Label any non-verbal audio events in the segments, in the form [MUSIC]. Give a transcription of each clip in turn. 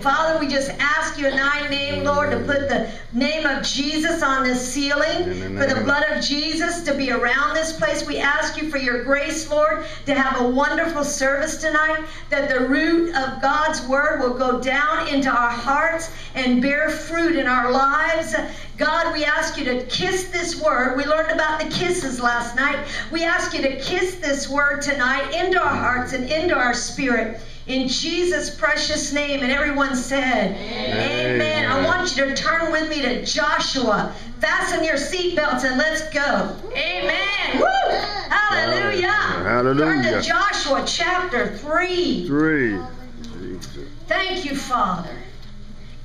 Father, we just ask you in thy name, Lord, to put the name of Jesus on this ceiling, for the blood of Jesus to be around this place. We ask you for your grace, Lord, to have a wonderful service tonight, that the root of God's word will go down into our hearts and bear fruit in our lives. God, we ask you to kiss this word. We learned about the kisses last night. We ask you to kiss this word tonight into our hearts and into our spirit. In Jesus' precious name. And everyone said, Amen. Amen. I want you to turn with me to Joshua. Fasten your seatbelts and let's go. Amen. Woo! Hallelujah. Hallelujah. Turn to Joshua chapter 3. 3. Thank you, Father.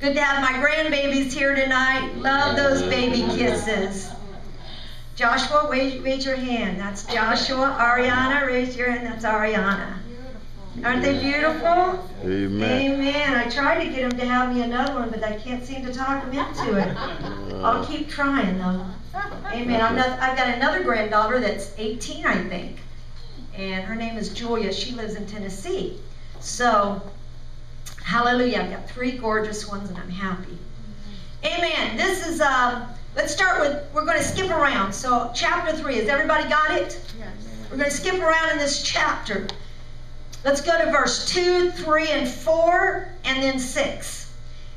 Good to have my grandbabies here tonight. Love those baby kisses. Joshua, raise, raise your hand. That's Joshua. Ariana, raise your hand. That's Ariana. Aren't they beautiful? Amen. Amen. I tried to get him to have me another one, but I can't seem to talk him into it. I'll keep trying, though. Amen. I'm not, I've got another granddaughter that's 18, I think. And her name is Julia. She lives in Tennessee. So, hallelujah. I've got three gorgeous ones, and I'm happy. Amen. This is, um, let's start with, we're going to skip around. So, chapter 3. Has everybody got it? Yes. We're going to skip around in this chapter. Let's go to verse 2, 3, and 4, and then 6.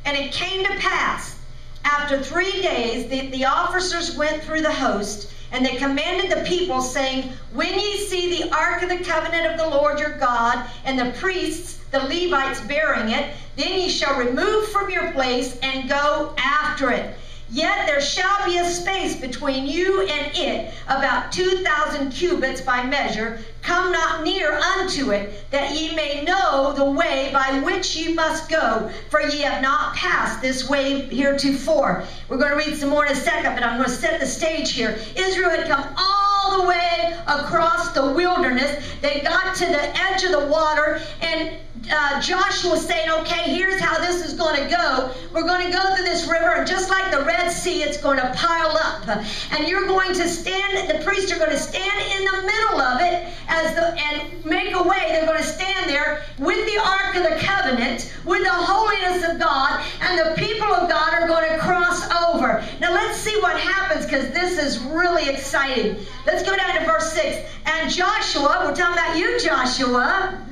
And it came to pass, after three days, that the officers went through the host, and they commanded the people, saying, When ye see the ark of the covenant of the Lord your God, and the priests, the Levites, bearing it, then ye shall remove from your place and go after it. Yet there shall be a space between you and it, about two thousand cubits by measure. Come not near unto it, that ye may know the way by which ye must go, for ye have not passed this way heretofore. We're going to read some more in a second, but I'm going to set the stage here. Israel had come all the way across the wilderness. They got to the edge of the water, and uh, Joshua saying, okay, here's how this is going to go. We're going to go through this river, and just like the Red Sea, it's going to pile up. And you're going to stand, the priests are going to stand in the middle of it as the and make a way. They're going to stand there with the Ark of the Covenant, with the holiness of God, and the people of God are going to cross over. Now let's see what happens because this is really exciting. Let's go down to verse 6. And Joshua, we're talking about you, Joshua.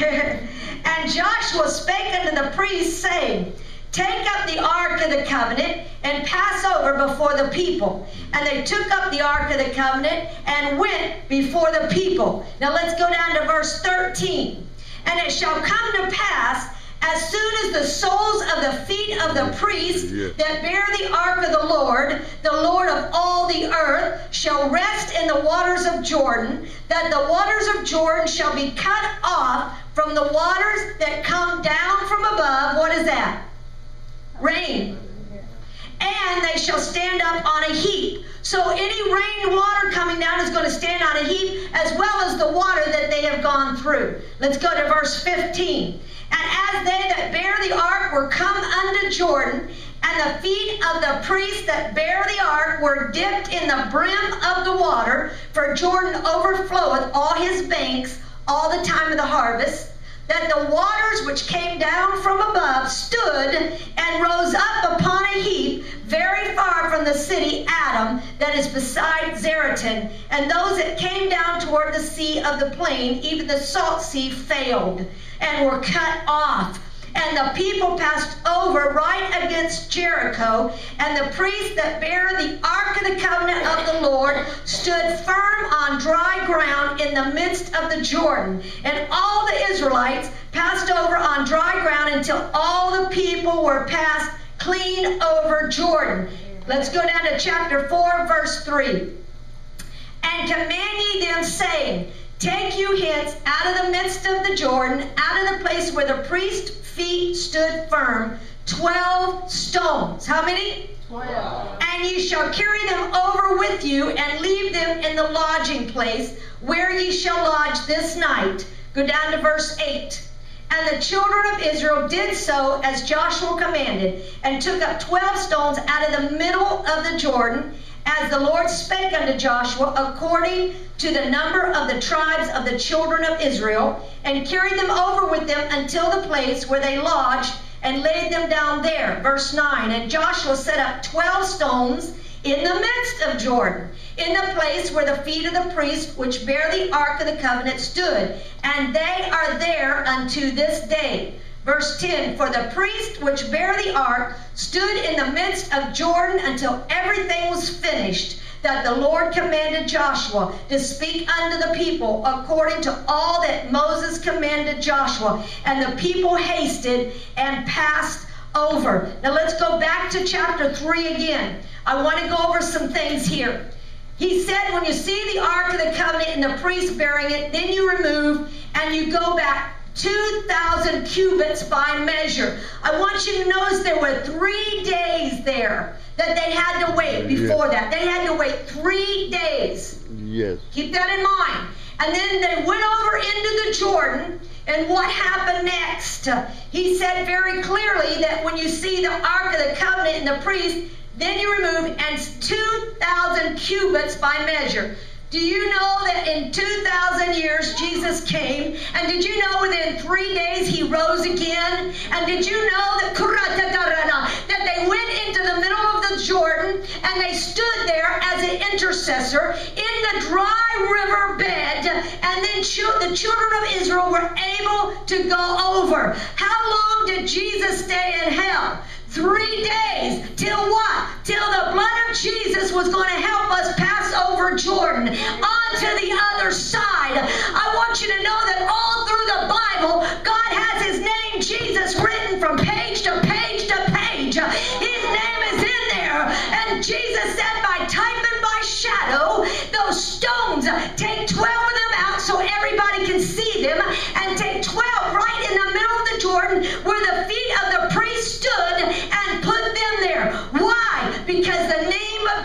[LAUGHS] and Joshua spake unto the priests, saying, Take up the ark of the covenant and pass over before the people. And they took up the ark of the covenant and went before the people. Now let's go down to verse 13. And it shall come to pass as soon as the soles of the feet of the priests that bear the ark of the Lord, the Lord of all the earth, shall rest in the waters of Jordan, that the waters of Jordan shall be cut off from the waters that come down from above. What is that? Rain. And they shall stand up on a heap. So any rain water coming down is going to stand on a heap, as well as the water that they have gone through. Let's go to verse 15. And as they that bear the ark were come unto Jordan, and the feet of the priests that bear the ark were dipped in the brim of the water, for Jordan overfloweth all his banks all the time of the harvest, that the waters which came down from above stood and rose up upon a heap very far from the city Adam that is beside Zaretan. And those that came down toward the sea of the plain, even the salt sea, failed and were cut off. And the people passed over right against Jericho, and the priests that bear the ark of the covenant of the Lord stood firm on dry ground in the midst of the Jordan. And all the Israelites passed over on dry ground until all the people were passed clean over Jordan. Let's go down to chapter 4, verse 3 and command ye them, saying, Take you hence out of the midst of the Jordan, out of the place where the priest's feet stood firm, twelve stones. How many? Twelve. And ye shall carry them over with you and leave them in the lodging place where ye shall lodge this night. Go down to verse 8. And the children of Israel did so as Joshua commanded, and took up twelve stones out of the middle of the Jordan, as the Lord spake unto Joshua, according to the number of the tribes of the children of Israel, and carried them over with them until the place where they lodged, and laid them down there. Verse 9 And Joshua set up twelve stones in the midst of Jordan, in the place where the feet of the priests which bear the ark of the covenant stood, and they are there unto this day. Verse 10 For the priest which bare the ark stood in the midst of Jordan until everything was finished, that the Lord commanded Joshua to speak unto the people according to all that Moses commanded Joshua. And the people hasted and passed over. Now let's go back to chapter 3 again. I want to go over some things here. He said, when you see the Ark of the Covenant and the priest bearing it, then you remove and you go back 2,000 cubits by measure. I want you to notice there were three days there that they had to wait before yes. that. They had to wait three days. Yes. Keep that in mind. And then they went over into the Jordan. And what happened next? He said very clearly that when you see the Ark of the Covenant and the priest, then you remove, and 2,000 cubits by measure. Do you know that in 2,000 years Jesus came? And did you know within three days he rose again? And did you know that, that they went into the middle of the Jordan and they stood there as an intercessor in the dry river bed and then the children of Israel were able to go over. How long did Jesus stay in hell? Three days. Till what? Till the blood of Jesus was going to help us pass over Jordan onto the other side. I want you to know that all through the Bible, God has his name, Jesus, written from page to page to page. His name is in there. And Jesus said, by type and by shadow, those stones, take 12 of them out so everybody can see them, and take 12 right in the middle of the Jordan where the feet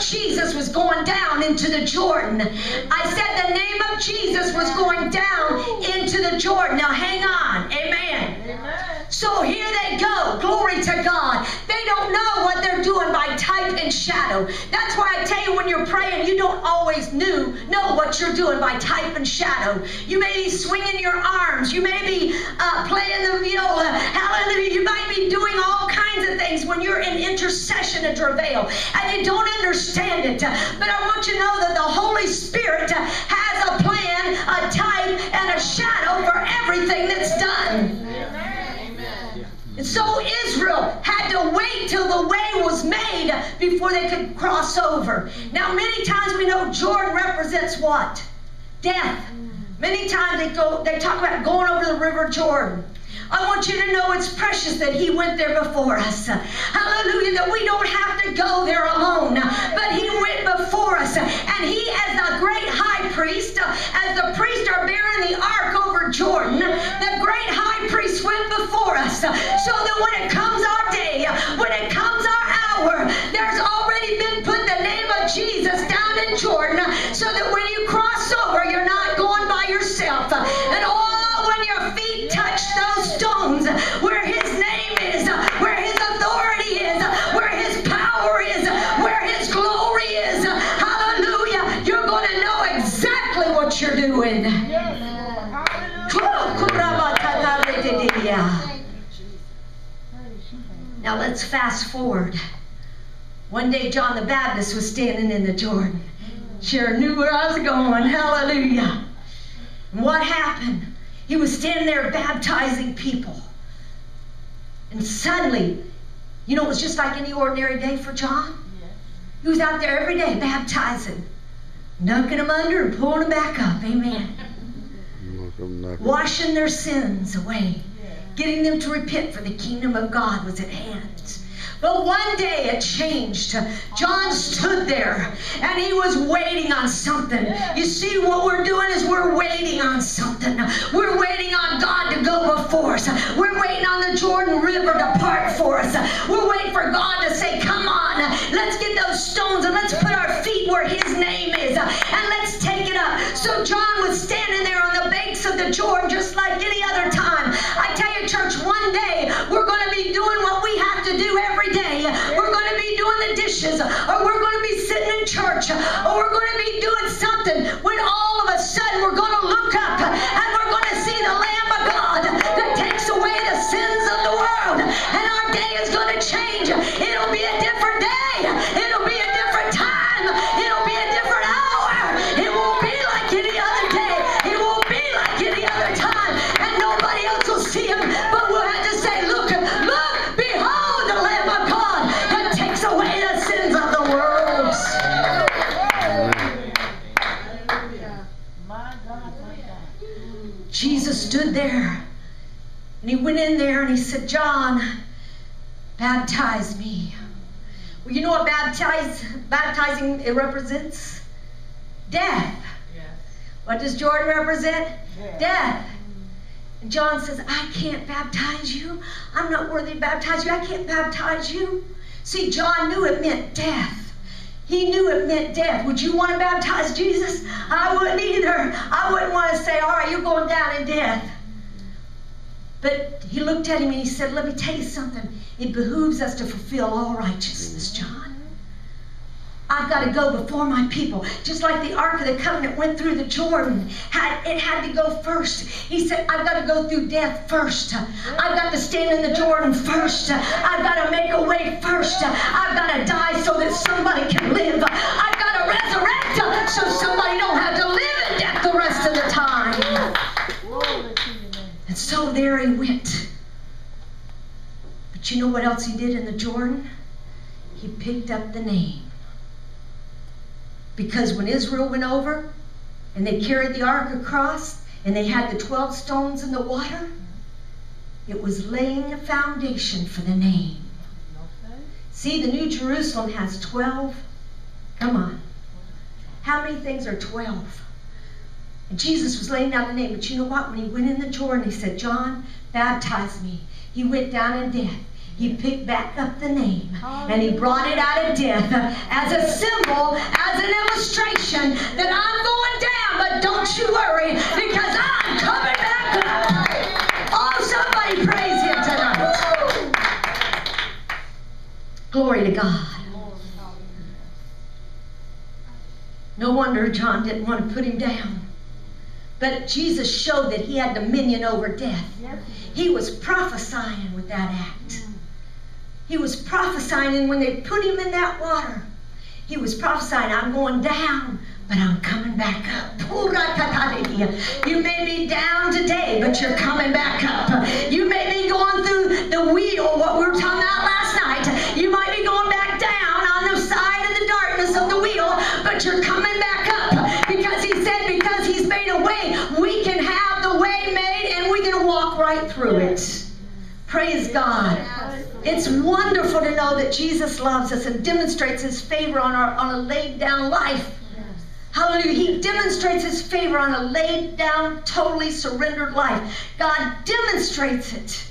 Jesus was going down into the Jordan. I said the name of Jesus was going down into the Jordan. Now hang on. Amen. Amen. So here they go. Glory to God. They don't know what they're doing by type and shadow. That's why I tell you when you're praying, you don't always knew, know what you're doing by type and shadow. You may be swinging your arms. You may be uh, playing the viola. Hallelujah. You might be doing all kinds of things when you're in intercession and travail and you don't understand it. But I want you to know that the Holy Spirit has a plan, a type, and a shadow for everything that's done. And so Israel had to wait till the way was made before they could cross over. Now, many times we know Jordan represents what? Death. Many times they go, they talk about going over the river Jordan. I want you to know it's precious that He went there before us. Hallelujah, that we don't have to go there alone, but He went before us. And He, as the great high priest, as the priests are bearing the ark over Jordan, the great high priest went before us so that when it comes our day, when it comes our hour, there's already been put the name of Jesus down in Jordan so that when you cross over, you're not going by yourself. And all Now let's fast forward. One day John the Baptist was standing in the Jordan. Sure knew where I was going. Hallelujah. And what happened? He was standing there baptizing people. And suddenly, you know, it was just like any ordinary day for John. He was out there every day baptizing, dunking them under and pulling them back up. Amen. Washing their sins away, getting them to repent, for the kingdom of God was at hand. But one day it changed. John stood there and he was waiting on something. You see, what we're doing is we're waiting on something. We're waiting on God to go before us. We're waiting on the Jordan River to part for us. We're waiting for God to say, Come on, let's get those stones and let's put our feet where His name is uh, and let's take it up. So John was standing there on the banks of the Jordan just like any other time. I tell you, church, one day we're going to be doing what we have to do every day. We're going to be doing the dishes or we're going to be sitting in church, or we're going to be doing something when all of a sudden we're going to look up and we're going to see the Lamb of God that takes away the sins of the world. And our day is going to change. Stood there and he went in there and he said, John, baptize me. Well, you know what baptize, baptizing it represents? Death. Yes. What does Jordan represent? Death. Death. And John says, I can't baptize you. I'm not worthy to baptize you. I can't baptize you. See, John knew it meant death. He knew it meant death. Would you want to baptize Jesus? I wouldn't either. I wouldn't want to say, all right, you're going down in death. But he looked at him and he said, let me tell you something. It behooves us to fulfill all righteousness, mm-hmm. John. I've got to go before my people. Just like the Ark of the Covenant went through the Jordan. Had, it had to go first. He said, I've got to go through death first. I've got to stand in the Jordan first. I've got to make a way first. I've got to die so that somebody can live. I've got to resurrect so somebody don't have to live in death the rest of the time. Glory to your name. And so there he went. But you know what else he did in the Jordan? He picked up the name. Because when Israel went over and they carried the ark across and they had the 12 stones in the water, it was laying a foundation for the name. See, the New Jerusalem has 12. Come on. How many things are 12? Jesus was laying down the name. But you know what? When he went in the Jordan, he said, John, baptize me. He went down in death. He picked back up the name and he brought it out of death as a symbol, as an illustration that I'm going down, but don't you worry because I'm coming back up. Oh, somebody praise him tonight. Glory to God. No wonder John didn't want to put him down. But Jesus showed that he had dominion over death. He was prophesying with that act. He was prophesying, and when they put him in that water, he was prophesying, I'm going down, but I'm coming back up. You may be down today, but you're coming back up. You may be going through the wheel, what we were talking about last night. You might be going back down on the side of the darkness of the wheel, but you're coming back up. Because because he's made a way, we can have the way made and we can walk right through it. Praise God. It's wonderful to know that Jesus loves us and demonstrates his favor on our on a laid down life. Hallelujah. He demonstrates his favor on a laid down, totally surrendered life. God demonstrates it.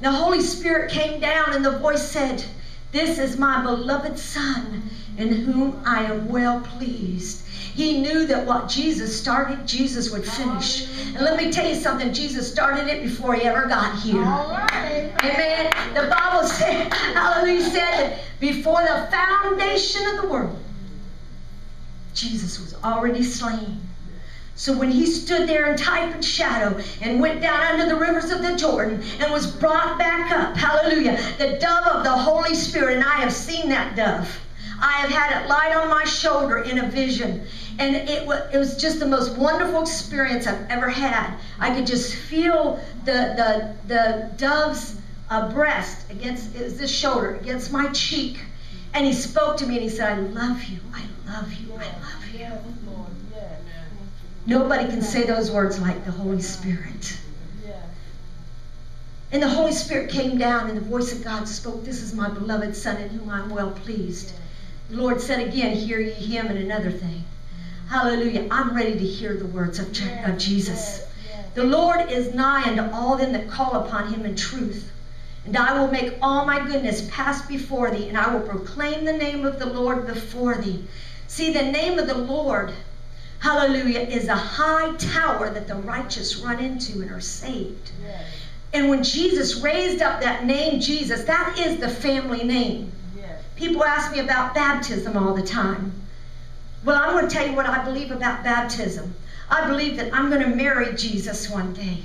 The Holy Spirit came down and the voice said, This is my beloved Son in whom I am well pleased. He knew that what Jesus started, Jesus would finish. And let me tell you something, Jesus started it before he ever got here. Right. Amen. The Bible said, [LAUGHS] hallelujah, said that before the foundation of the world, Jesus was already slain. So when he stood there in type and shadow and went down under the rivers of the Jordan and was brought back up, hallelujah, the dove of the Holy Spirit, and I have seen that dove. I have had it light on my shoulder in a vision. And it was, it was just the most wonderful experience I've ever had. I could just feel the, the, the dove's uh, breast against, it was this shoulder, against my cheek. And he spoke to me and he said, I love you, I love you, I love you. Nobody can say those words like the Holy Spirit. And the Holy Spirit came down, and the voice of God spoke, This is my beloved Son in whom I'm well pleased. The Lord said again, Hear ye him, and another thing. Hallelujah. I'm ready to hear the words of, of Jesus. The Lord is nigh unto all them that call upon him in truth. And I will make all my goodness pass before thee, and I will proclaim the name of the Lord before thee. See, the name of the Lord, hallelujah, is a high tower that the righteous run into and are saved. Yes. And when Jesus raised up that name, Jesus, that is the family name. People ask me about baptism all the time. Well, I'm going to tell you what I believe about baptism. I believe that I'm going to marry Jesus one day.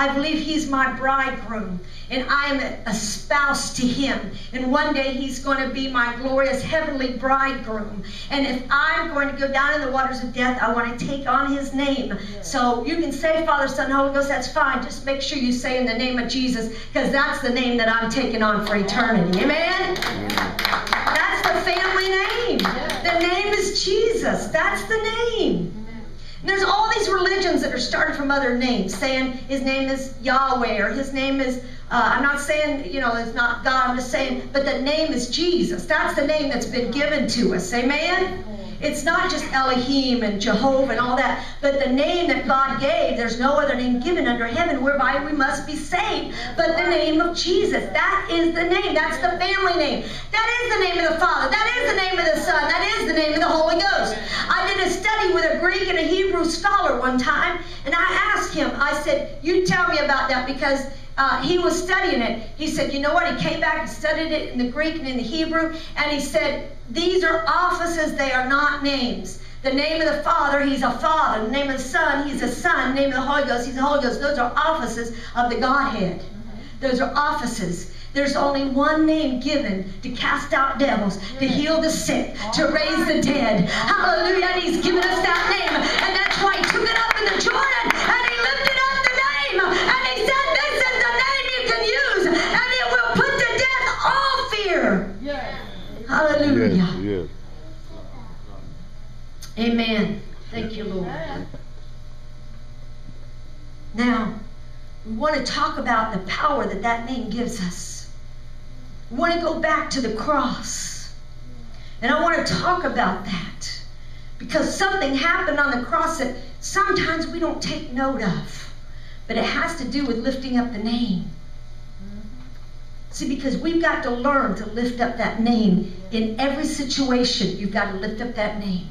I believe he's my bridegroom and I am a spouse to him. And one day he's going to be my glorious heavenly bridegroom. And if I'm going to go down in the waters of death, I want to take on his name. So you can say Father, Son, Holy Ghost, that's fine. Just make sure you say in the name of Jesus because that's the name that I'm taking on for eternity. Amen? That's the family name. The name is Jesus. That's the name. And there's all these religions that are started from other names, saying his name is Yahweh or his name is, uh, I'm not saying, you know, it's not God, I'm just saying, but the name is Jesus. That's the name that's been given to us. Amen? It's not just Elohim and Jehovah and all that, but the name that God gave, there's no other name given under heaven whereby we must be saved but the name of Jesus. That is the name. That's the family name. That is the name of the Father. That is the name of the Son. That is the name of the Holy Ghost. I did a study with a Greek and a Hebrew scholar one time, and I asked him, I said, You tell me about that because uh, he was studying it. He said, you know what? He came back and studied it in the Greek and in the Hebrew, and he said, these are offices, they are not names. The name of the Father, he's a Father. The name of the Son, he's a Son. The name of the Holy Ghost, he's the Holy Ghost. Those are offices of the Godhead. Those are offices. There's only one name given to cast out devils, to heal the sick, to raise the dead. Hallelujah. And he's given us that name. And that's why he took it up in the Jordan Hallelujah. Yes, yes. Amen. Thank you, Lord. Now, we want to talk about the power that that name gives us. We want to go back to the cross. And I want to talk about that because something happened on the cross that sometimes we don't take note of. But it has to do with lifting up the name. See, because we've got to learn to lift up that name in every situation. You've got to lift up that name.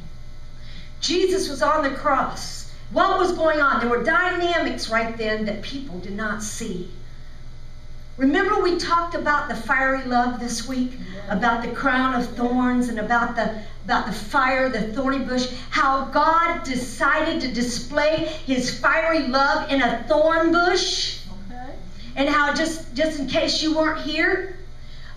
Jesus was on the cross. What was going on? There were dynamics right then that people did not see. Remember, we talked about the fiery love this week, about the crown of thorns and about the about the fire, the thorny bush. How God decided to display His fiery love in a thorn bush, Okay. and how just just in case you weren't here,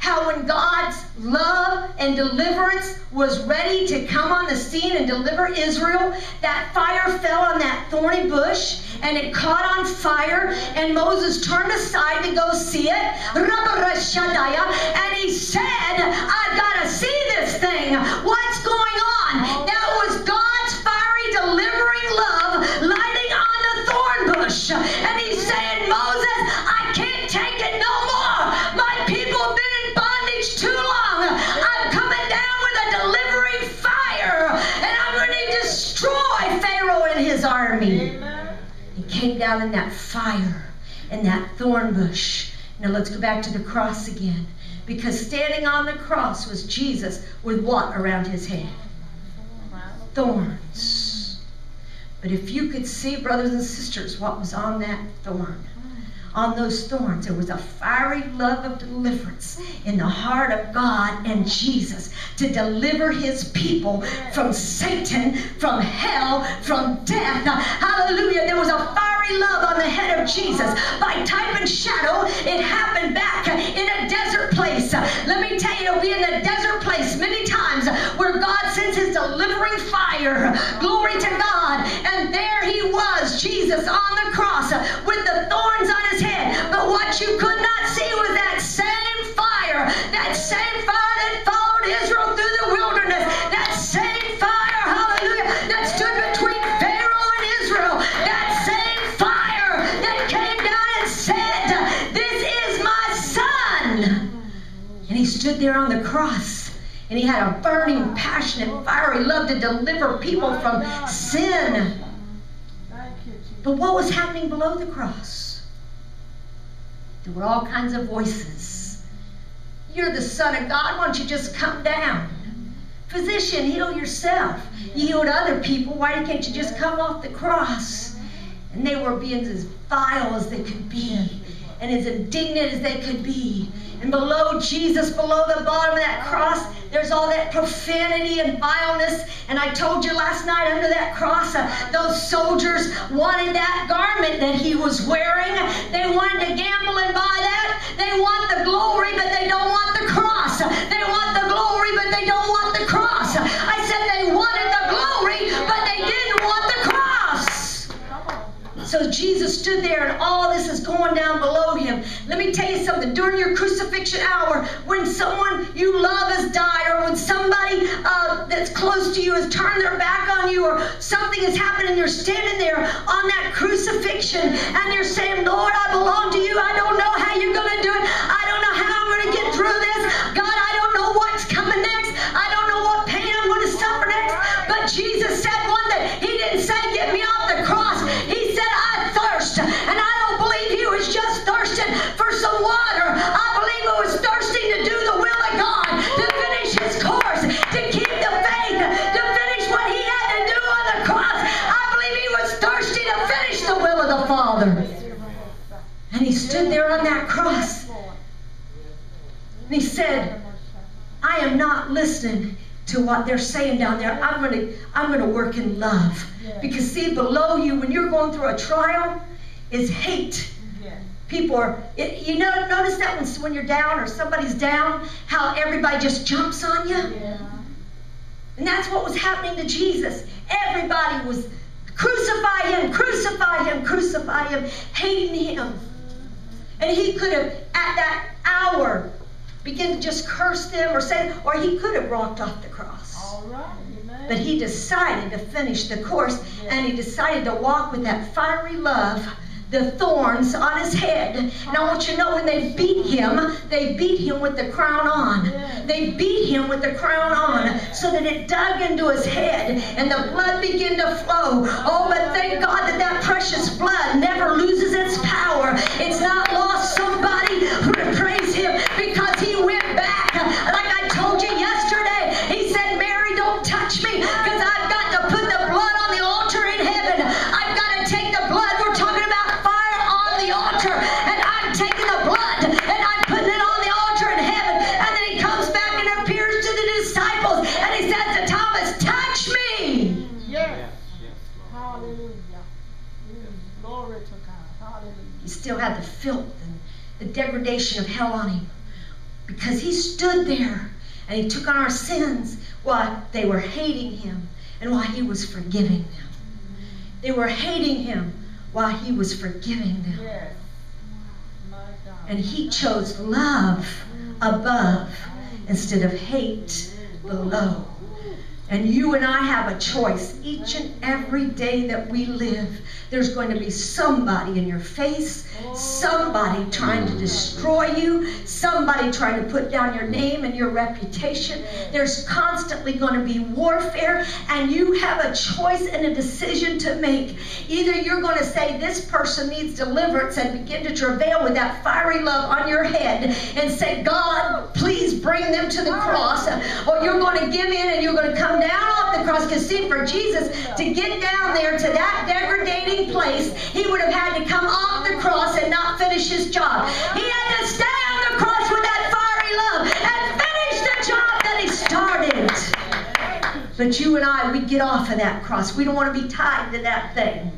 how when God's love and deliverance was ready to come on the scene and deliver Israel, that fire fell on that thorny bush and it caught on fire, and Moses turned aside to go see it. And he said, I've got to see this thing. What's going on? That was God's fiery delivering love lighting on the thorn bush. And army. He came down in that fire, in that thorn bush. Now let's go back to the cross again. Because standing on the cross was Jesus with what around his head? Thorns. But if you could see, brothers and sisters, what was on that thorn, on those thorns, there was a fiery love of deliverance in the heart of God and Jesus to deliver his people from Satan, from hell, from death. Hallelujah. There was a fiery love on the head of Jesus. By type and shadow, it happened back in a desert place. Let me tell you, it'll be in the desert place many Sends his delivering fire. Glory to God. And there he was, Jesus on the cross with the thorns on his head. But what you could not see was that same fire, that same fire that followed Israel through the wilderness, that same fire, hallelujah, that stood between Pharaoh and Israel, that same fire that came down and said, This is my son. And he stood there on the cross. And he had a burning, passionate, fiery love to deliver people from sin. But what was happening below the cross? There were all kinds of voices. You're the Son of God. Why don't you just come down? Physician, heal yourself. You healed other people. Why can't you just come off the cross? And they were being as vile as they could be. and as indignant as they could be. And below Jesus, below the bottom of that cross, there's all that profanity and vileness. And I told you last night under that cross, uh, those soldiers wanted that garment that he was wearing. They wanted to gamble and buy that. They want the glory, but they don't want So Jesus stood there, and all this is going down below him. Let me tell you something. During your crucifixion hour, when someone you love has died, or when somebody uh, that's close to you has turned their back on you, or something has happened, and you're standing there on that crucifixion, and you're saying, Lord, I belong to you. I don't know how you're going to do it. I don't know how I'm going to get through this. God, I don't know what's coming next. I don't know what pain I'm going to suffer next. But Jesus said one that He didn't say, Get me off what they're saying down there. I'm to I'm going to work in love. Because see below you when you're going through a trial is hate. People are it, you know notice that when when you're down or somebody's down how everybody just jumps on you? And that's what was happening to Jesus. Everybody was crucify him, crucify him, crucify him, hating him. And he could have at that hour begin to just curse them or say, or he could have walked off the cross. But he decided to finish the course and he decided to walk with that fiery love, the thorns on his head. And I want you to know when they beat him, they beat him with the crown on. They beat him with the crown on so that it dug into his head and the blood began to flow. Oh, but thank God that that precious blood never loses its power. It's not lost. Somebody of hell on him because he stood there and he took on our sins while they were hating him and while he was forgiving them. They were hating him while he was forgiving them. Yes. And he chose love above instead of hate below. And you and I have a choice each and every day that we live. There's going to be somebody in your face, somebody trying to destroy you, somebody trying to put down your name and your reputation. There's constantly going to be warfare, and you have a choice and a decision to make. Either you're going to say, This person needs deliverance, and begin to travail with that fiery love on your head and say, God, please bring them to the cross, or you're going to give in and you're going to come down Because, see, for Jesus to get down there to that degrading place, he would have had to come off the cross and not finish his job. He had to stay on the cross with that fiery love and finish the job that he started. But you and I, we get off of that cross. We don't want to be tied to that thing.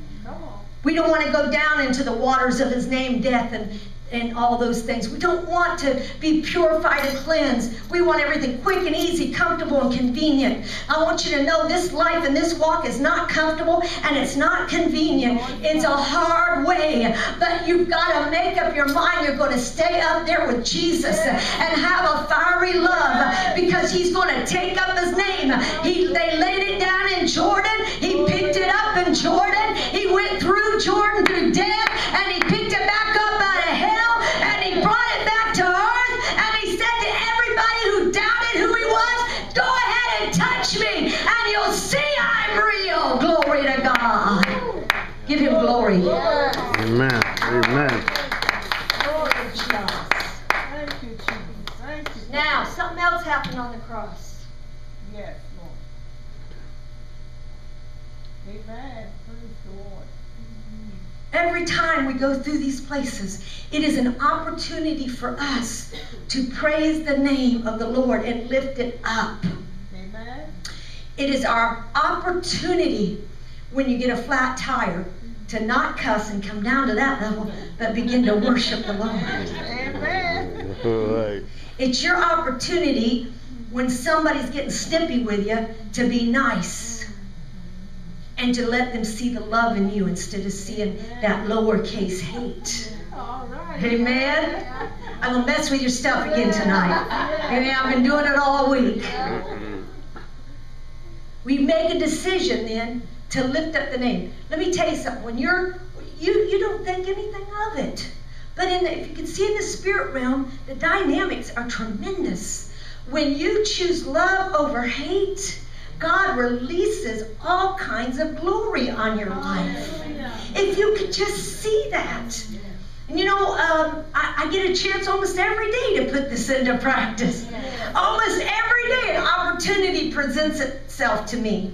We don't want to go down into the waters of his name, death, and, and all those things. We don't want to be purified and cleansed. We want everything quick and easy, comfortable and convenient. I want you to know this life and this walk is not comfortable and it's not convenient. It's a hard way. But you've got to make up your mind you're going to stay up there with Jesus and have a fiery love because he's going to take up his name. He, they laid it down in Jordan. He picked it up in Jordan. He went through Jordan through death and he glory. Yes. Amen. Amen. Glory to God. Thank you, Jesus. Thank you. Now, something else happened on the cross. Yes, Lord. Amen. Praise the Lord. Every time we go through these places, it is an opportunity for us to praise the name of the Lord and lift it up. Amen. It is our opportunity when you get a flat tire to not cuss and come down to that level, but begin to worship the Lord. Amen. Right. It's your opportunity when somebody's getting snippy with you to be nice and to let them see the love in you instead of seeing that lowercase hate. Right. Amen. I'm gonna mess with your stuff again tonight. Amen. I've been doing it all week. We make a decision then to lift up the name. Let me tell you something. When you're you you don't think anything of it. But in the, if you can see in the spirit realm, the dynamics are tremendous. When you choose love over hate, God releases all kinds of glory on your life. If you could just see that. And you know, um, I, I get a chance almost every day to put this into practice. Almost every day, an opportunity presents itself to me.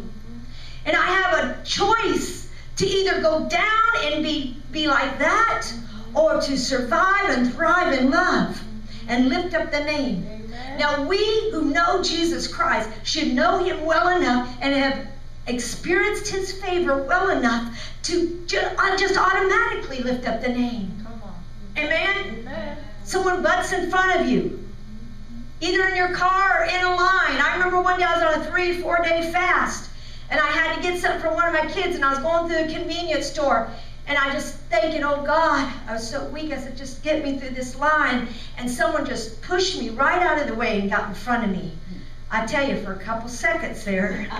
And I have a choice to either go down and be, be like that or to survive and thrive in love and lift up the name. Amen. Now, we who know Jesus Christ should know him well enough and have experienced his favor well enough to uh, just automatically lift up the name. Come on. Amen? Amen. Someone butts in front of you, either in your car or in a line. I remember one day I was on a three, four day fast, and I had to get something for one of my kids, and I was going through the convenience store, and I just thinking, oh God, I was so weak. I said, just get me through this line, and someone just pushed me right out of the way and got in front of me. I tell you, for a couple seconds there, [LAUGHS]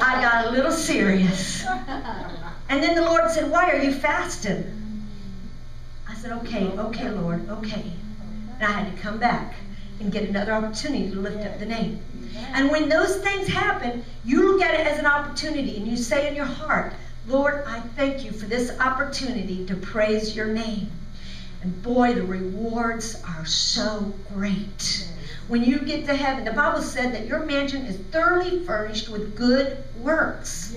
I got a little serious. And then the Lord said, Why are you fasting? I said, Okay, okay, Lord, okay. And I had to come back and get another opportunity to lift up the name. And when those things happen, you look at it as an opportunity and you say in your heart, Lord, I thank you for this opportunity to praise your name. And boy, the rewards are so great. When you get to heaven, the Bible said that your mansion is thoroughly furnished with good works.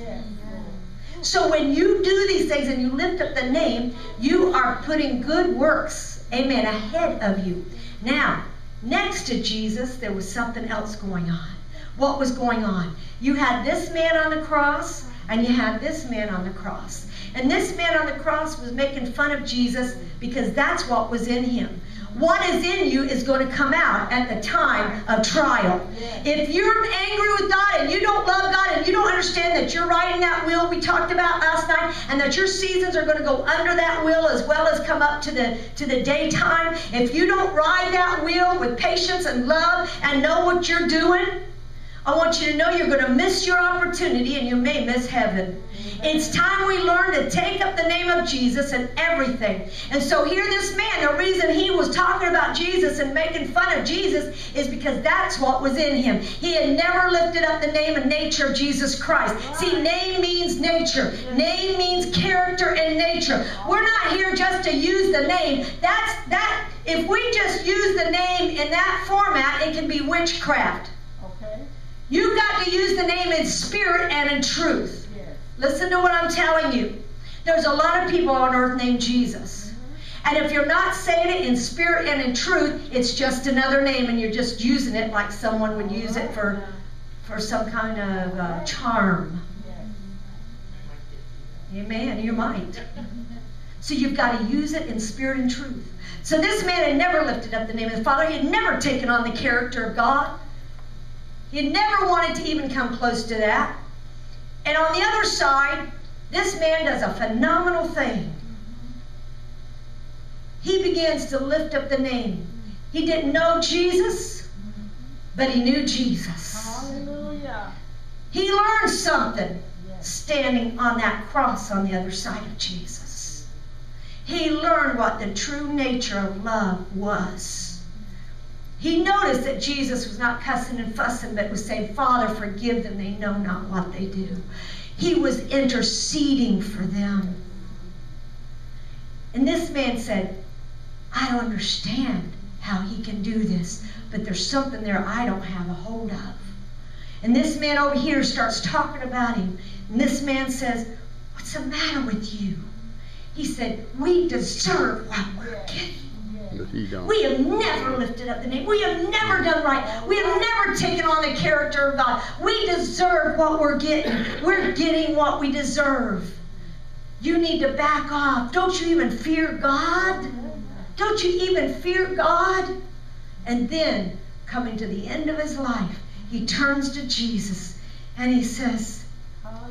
So when you do these things and you lift up the name, you are putting good works, amen, ahead of you. Now, next to Jesus, there was something else going on. What was going on? You had this man on the cross, and you had this man on the cross. And this man on the cross was making fun of Jesus because that's what was in him. What is in you is going to come out at the time of trial. If you're angry with God and you don't love God and you don't understand that you're riding that wheel we talked about last night and that your seasons are going to go under that wheel as well as come up to the to the daytime, if you don't ride that wheel with patience and love and know what you're doing, I want you to know you're going to miss your opportunity and you may miss heaven. It's time we learn to take up the name of Jesus and everything. And so here this man, the reason he was talking about Jesus and making fun of Jesus is because that's what was in him. He had never lifted up the name and nature of Jesus Christ. See, name means nature. Name means character and nature. We're not here just to use the name. That's that if we just use the name in that format, it can be witchcraft. Okay. You've got to use the name in spirit and in truth. Listen to what I'm telling you. There's a lot of people on earth named Jesus. And if you're not saying it in spirit and in truth, it's just another name and you're just using it like someone would use it for, for some kind of uh, charm. Amen. You might. So you've got to use it in spirit and truth. So this man had never lifted up the name of the Father. He had never taken on the character of God. He had never wanted to even come close to that. And on the other side, this man does a phenomenal thing. He begins to lift up the name. He didn't know Jesus, but he knew Jesus. Hallelujah. He learned something standing on that cross on the other side of Jesus. He learned what the true nature of love was. He noticed that Jesus was not cussing and fussing, but was saying, Father, forgive them. They know not what they do. He was interceding for them. And this man said, I don't understand how he can do this, but there's something there I don't have a hold of. And this man over here starts talking about him. And this man says, What's the matter with you? He said, We deserve what we're getting. He. We have never lifted up the name. We have never done right. We have never taken on the character of God. We deserve what we're getting. We're getting what we deserve. You need to back off. Don't you even fear God? Don't you even fear God? And then, coming to the end of his life, he turns to Jesus and he says,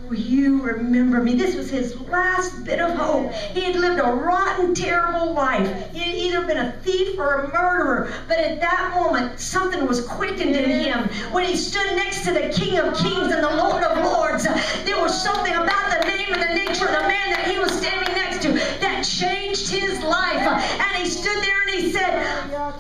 Will you remember me? This was his last bit of hope. He had lived a rotten, terrible life. He had either been a thief or a murderer. But at that moment, something was quickened in him. When he stood next to the King of Kings and the Lord of Lords, there was something about the name and the nature of the man that he was standing next to that changed his life. And he stood there and he said,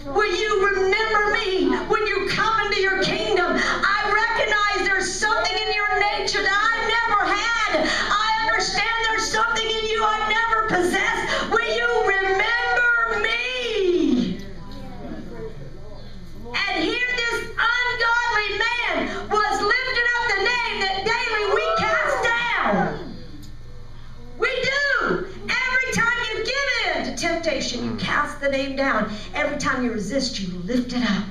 Will you remember me when you come into your kingdom? I recognize there's something in your nature that I've never had. I understand there's something in you I've never possessed. Will you remember me? And here this ungodly man was lifting up the name that daily we cast down. We do. Every time you give in to temptation, you cast the name down. Every time you resist, you lift it up.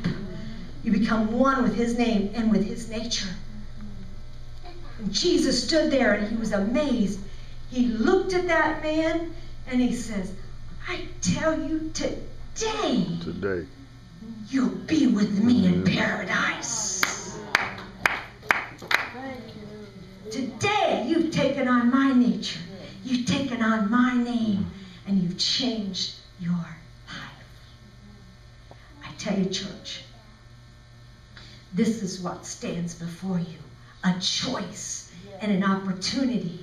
You become one with his name and with his nature. And Jesus stood there and he was amazed. He looked at that man and he says, I tell you today, Today. you'll be with me in paradise. Today, you've taken on my nature. You've taken on my name and you've changed your life. I tell you, church, this is what stands before you a choice and an opportunity.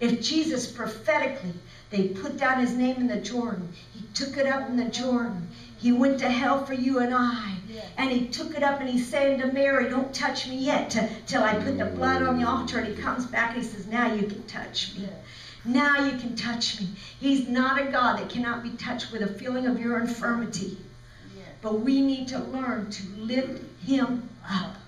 If Jesus prophetically, they put down his name in the Jordan, he took it up in the Jordan. He went to hell for you and I. And he took it up and he's saying to Mary, Don't touch me yet t- till I put the blood on the altar. And he comes back and he says, Now you can touch me. Now you can touch me. He's not a God that cannot be touched with a feeling of your infirmity. But we need to learn to lift him up.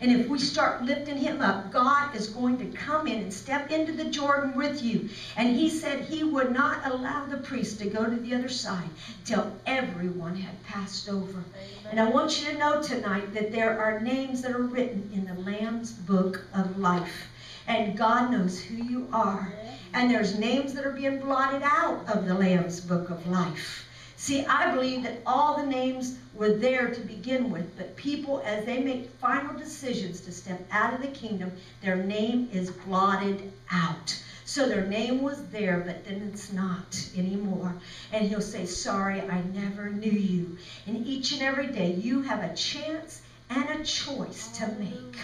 And if we start lifting him up, God is going to come in and step into the Jordan with you. And he said he would not allow the priest to go to the other side till everyone had passed over. And I want you to know tonight that there are names that are written in the Lamb's book of life. And God knows who you are. And there's names that are being blotted out of the Lamb's book of life. See, I believe that all the names were there to begin with, but people, as they make final decisions to step out of the kingdom, their name is blotted out. So their name was there, but then it's not anymore. And he'll say, Sorry, I never knew you. And each and every day, you have a chance and a choice to make.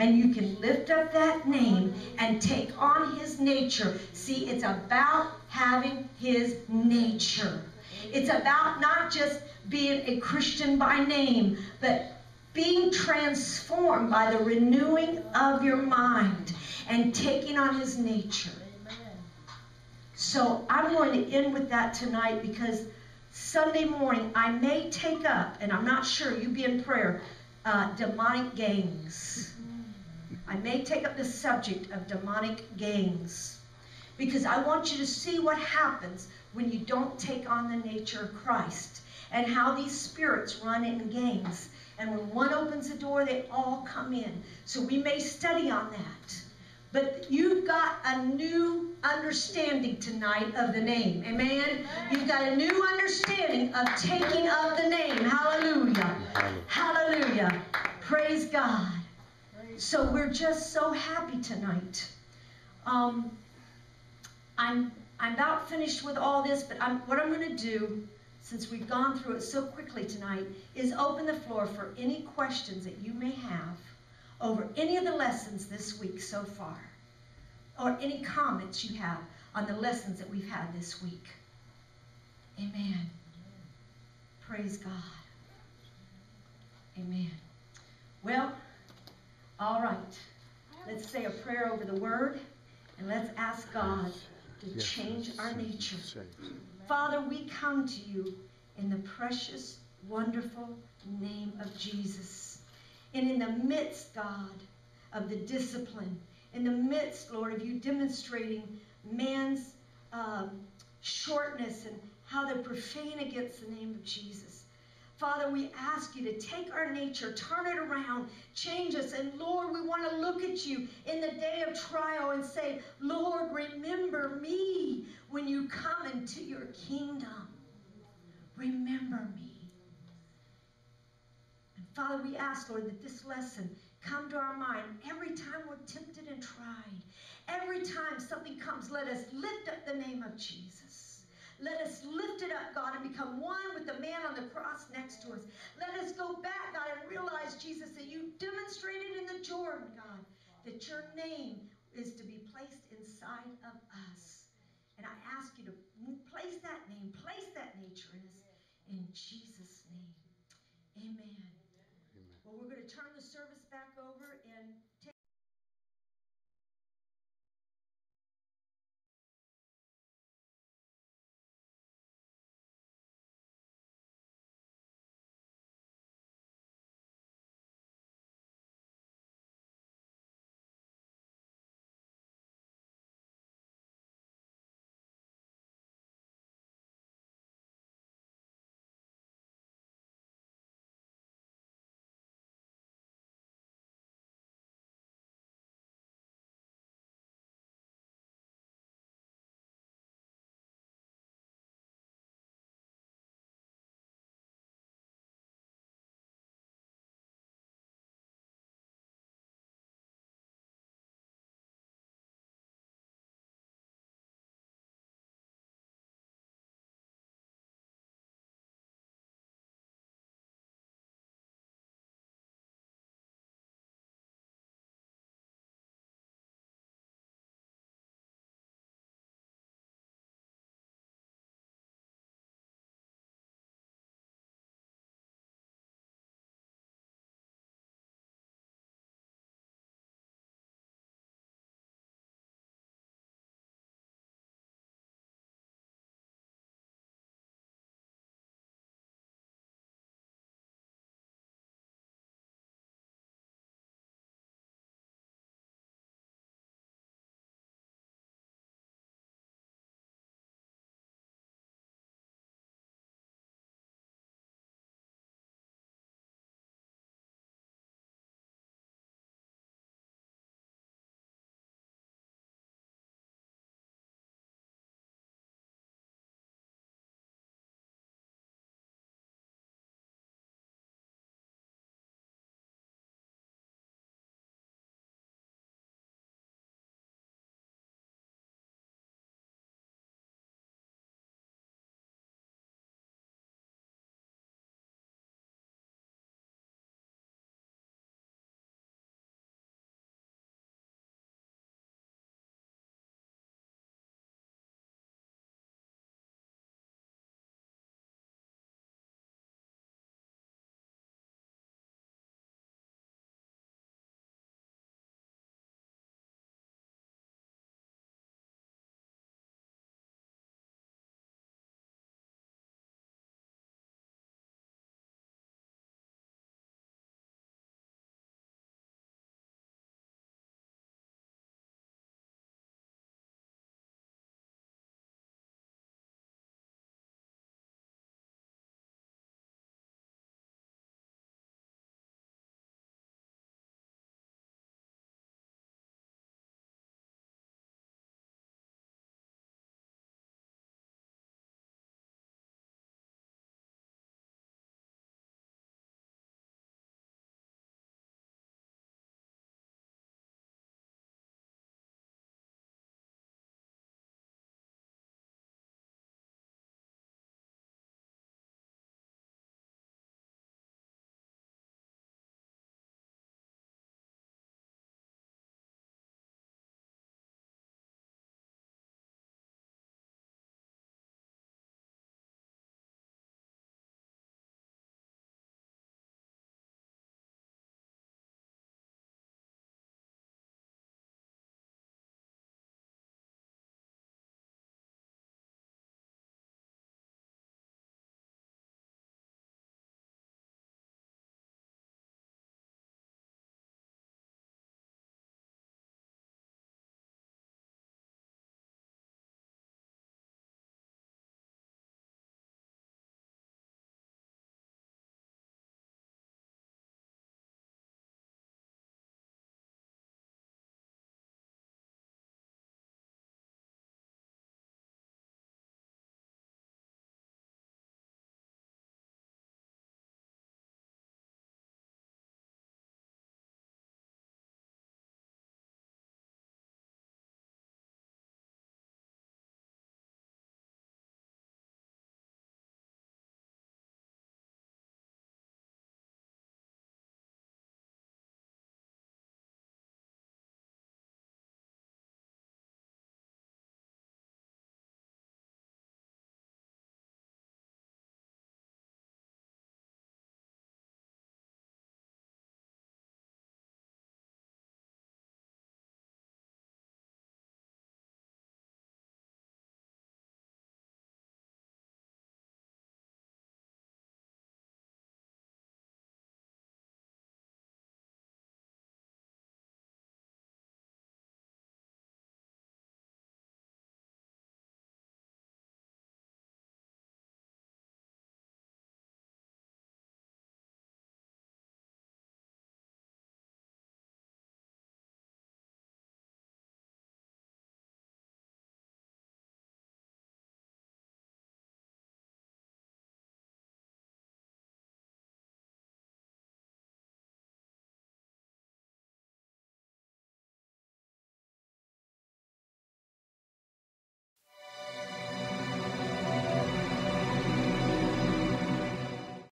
And you can lift up that name and take on his nature. See, it's about having his nature. It's about not just being a Christian by name, but being transformed by the renewing of your mind and taking on his nature. So I'm going to end with that tonight because Sunday morning I may take up, and I'm not sure, you be in prayer, uh, demonic gangs. I may take up the subject of demonic gangs because I want you to see what happens when you don't take on the nature of Christ and how these spirits run in gangs. And when one opens the door, they all come in. So we may study on that. But you've got a new understanding tonight of the name. Amen? You've got a new understanding of taking of the name. Hallelujah. Hallelujah. Praise God. So we're just so happy tonight. Um, I'm I'm about finished with all this, but I'm, what I'm going to do, since we've gone through it so quickly tonight, is open the floor for any questions that you may have over any of the lessons this week so far, or any comments you have on the lessons that we've had this week. Amen. Praise God. Amen. Well, all right. Let's say a prayer over the word, and let's ask God to Yes. change our nature. Father, we come to you in the precious, wonderful name of Jesus. And in the midst, God, of the discipline in the midst, Lord, of you demonstrating man's um, shortness and how they're profane against the name of Jesus. Father, we ask you to take our nature, turn it around, change us. And Lord, we want to look at you in the day of trial and say, Lord, remember me when you come into your kingdom. Remember me. And Father, we ask, Lord, that this lesson come to our mind every time we're tempted and tried. Every time something comes, let us lift up the name of Jesus. Let us lift it up, God, and become one with the man on the cross next to us. Let us go back, God, and realize, Jesus, that you demonstrated in the Jordan, God, that your name is to be placed inside of us. And I ask you to place that name, place that nature in us. In Jesus' name. Amen. Amen. Well, we're going to turn the service back over,